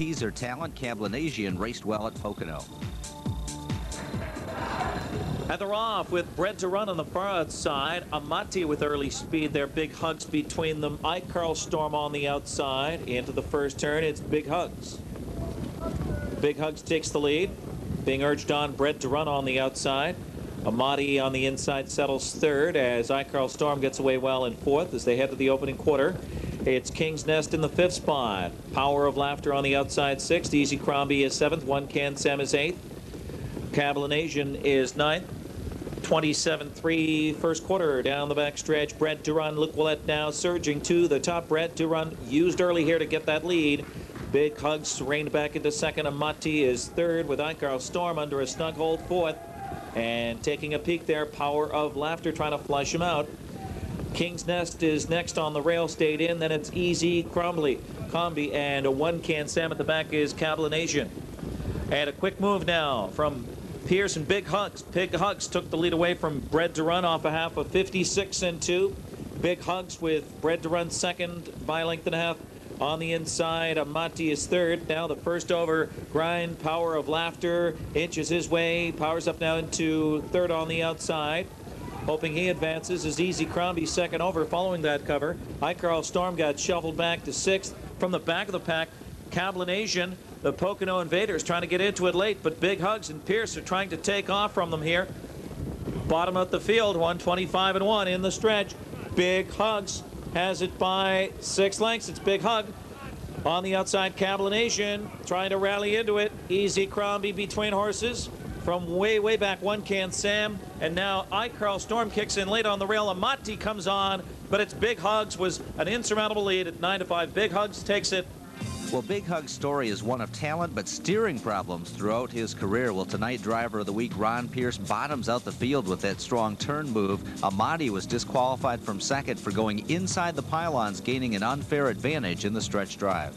teaser talent, Cablinasian raced well at Pocono. And they're off with Bred to Run on the far outside. Amati with early speed there. Big hugs between them. I Carl Storm on the outside. Into the first turn, it's Big Hugs. Big Hugs takes the lead. Being urged on, Bred to Run on the outside. Amati on the inside settles third as I Carl Storm gets away well in fourth as they head to the opening quarter. It's King's Nest in the fifth spot. Power of Laughter on the outside sixth. Easy Crombie is seventh. One Can Sam is eighth. Cablinasian is ninth. 27-3 first quarter down the back stretch. Bred to Run. Luc Ouellette now surging to the top. Bred to Run used early here to get that lead. Big hugs reined back into second. Amati is third with Icarl Storm under a snug hold fourth. And taking a peek there, Power of Laughter trying to flush him out. King's Nest is next on the rail, stayed in. Then it's Easy Crumbly, Combi, and a one-can Sam at the back is Cablinasian. And a quick move now from Pearson. Big Hugs. Big Hugs took the lead away from Bred to Run off a half of 56 and 2. Big Hugs with Bred to Run second by length and a half. On the inside, Amati is third. Now the first over, Grind, Power of Laughter, inches his way. Powers up now into third on the outside. Hoping he advances is Easy Crombie second over following that cover. I Carl Storm got shuffled back to sixth. From the back of the pack, Cablinasian, the Pocono Invaders trying to get into it late, but Big Hugs and Pierce are trying to take off from them here. Bottom of the field, 125 and 1 in the stretch. Big Hugs has it by six lengths. It's Big Hug. On the outside, Cablinasian trying to rally into it. Easy Crombie between horses. From way, way back, one can Sam. And now I Carl Storm kicks in late on the rail. Amati comes on, but it's Big Hugs was an insurmountable lead at 9 to 5. Big Hugs takes it well, Big Hug's story is one of talent but steering problems throughout his career. Well, tonight, driver of the week Ron Pierce bottoms out the field with that strong turn move. Amati was disqualified from second for going inside the pylons, gaining an unfair advantage in the stretch drive.